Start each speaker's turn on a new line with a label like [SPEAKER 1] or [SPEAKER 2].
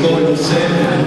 [SPEAKER 1] conocer